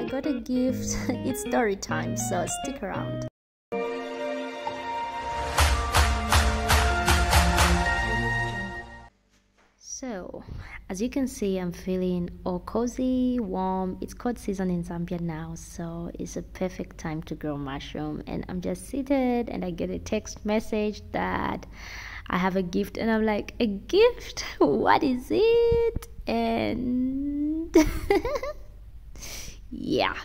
I got a gift. it's story time, so stick around. So, as you can see, I'm feeling all cozy, warm. It's cold season in Zambia now, so it's a perfect time to grow mushroom. And I'm just seated, and I get a text message that I have a gift, and I'm like, a gift? What is it? And yeah.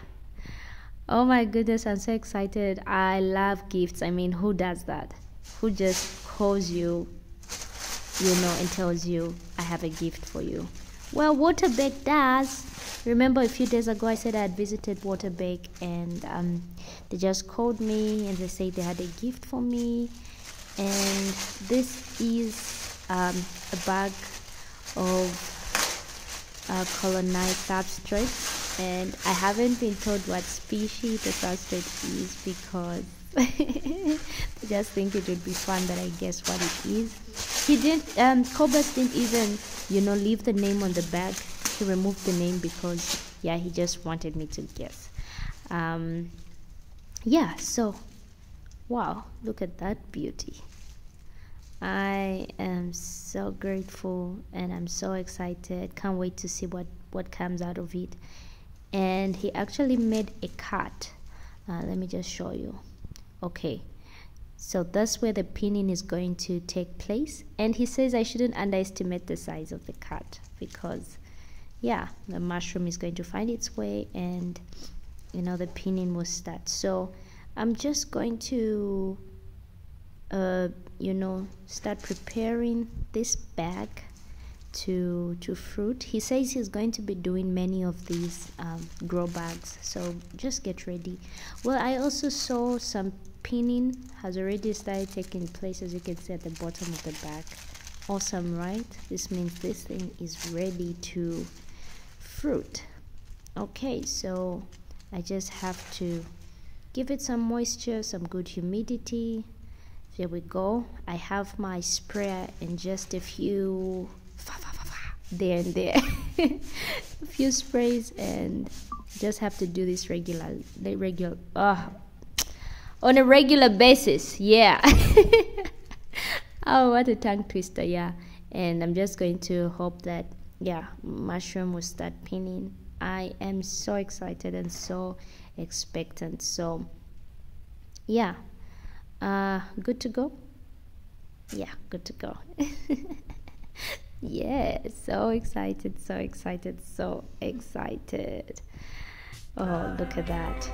Oh my goodness, I'm so excited. I love gifts. I mean, who does that? Who just calls you you know, and tells you, I have a gift for you. Well, Waterberg does. Remember a few days ago I said I had visited Waterberg and um, they just called me and they said they had a gift for me. And this is um, a bag of uh, colonized substrate. And I haven't been told what species the substrate is because I just think it would be fun that I guess what it is. He didn't, um, Cobus didn't even, you know, leave the name on the bag. He removed the name because, yeah, he just wanted me to guess. Um, yeah, so, wow, look at that beauty. I am so grateful and I'm so excited. Can't wait to see what, what comes out of it. And he actually made a cut. Uh, let me just show you. Okay. So that's where the pinning is going to take place. And he says I shouldn't underestimate the size of the cut because yeah the mushroom is going to find its way and you know the pinning will start. So I'm just going to uh, you know start preparing this bag to to fruit. He says he's going to be doing many of these um, grow bags. So just get ready. Well i also saw some pinning has already started taking place as you can see at the bottom of the bag. Awesome right? This means this thing is ready to fruit. Okay so i just have to give it some moisture some good humidity. There we go. I have my sprayer and just a few there and there a few sprays and just have to do this regular regular uh, on a regular basis yeah. Oh what a tongue twister yeah. And i'm just going to hope that yeah mushroom will start pinning. I am so excited and so expectant so yeah. Uh good to go? Yeah good to go yeah so excited so excited so excited. Oh look at that.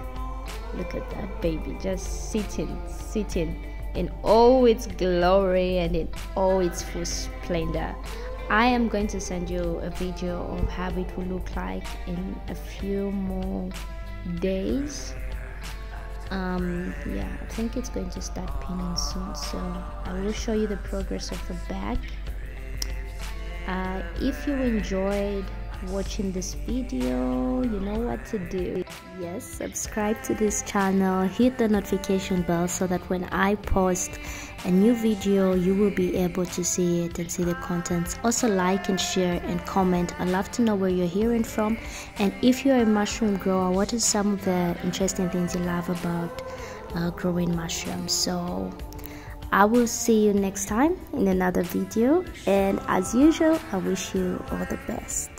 Look at that baby just sitting sitting in all its glory and in all its full splendor. I am going to send you a video of how it will look like in a few more days. Um yeah i think it's going to start pinning soon so i will show you the progress of the bag uh, if you enjoyed watching this video you know what to do. Yes subscribe to this channel hit the notification bell so that when i post a new video you will be able to see it and see the contents. Also like and share and comment. I'd love to know where you're hearing from. And if you're a mushroom grower what are some of the interesting things you love about uh, growing mushrooms? So I will see you next time in another video and as usual I wish you all the best.